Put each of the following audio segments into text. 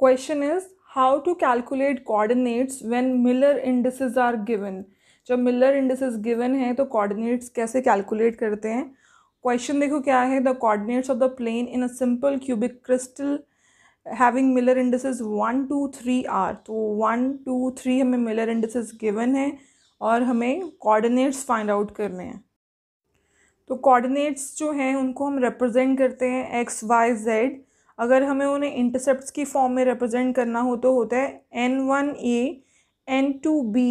Question is how to calculate coordinates when Miller indices are given जब Miller indices given है तो coordinates कैसे calculate करते हैं? क्वेश्चन देखो क्या है the coordinates of the plane in a simple cubic crystal having Miller indices one two three are तो वन टू थ्री हमें मिलर इंडिसेस गिवन है और हमें कोऑर्डिनेट्स फाइंड आउट करने हैं। तो कोऑर्डिनेट्स जो हैं, उनको हम रिप्रेजेंट करते हैं एक्स वाई जेड अगर हमें उन्हें इंटरसेप्ट की फॉर्म में रिप्रेजेंट करना हो तो होता है N one A N two B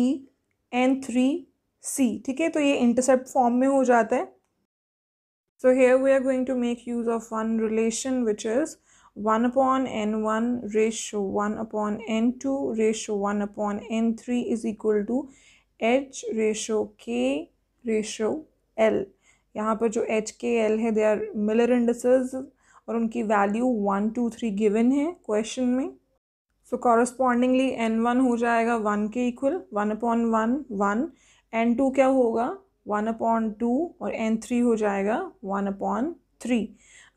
N three C ठीक है? तो ये इंटरसेप्ट फॉर्म में हो जाता है। So here we are going to make use of one relation which is one upon N one ratio one upon N two ratio one upon N three is equal to H ratio K ratio L यहाँ पर जो H के L है they are Miller indices और उनकी value one two three given है question में। So correspondingly N one हो जाएगा वन के equal one upon one one N two क्या होगा? वन अपॉन टू और एन थ्री हो जाएगा वन अपॉन थ्री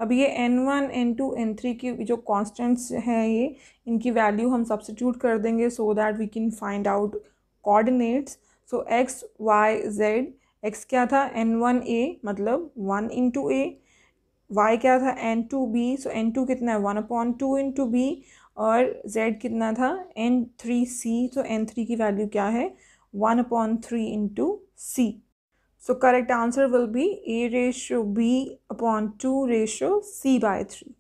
अब ये N one N two N three की जो कॉन्स्टेंट्स हैं ये, इनकी वैल्यू हम सब्सिट्यूट कर देंगे so that we can find out coordinates so X Y Z X क्या था? एन वन ए मतलब वन इंटू ए वाई क्या था? N two B so N two कितना है? One upon two into B और जेड कितना था? एन थ्री सी तो एन थ्री की वैल्यू क्या है? One upon three into C so correct answer will be A ratio B upon two ratio C by three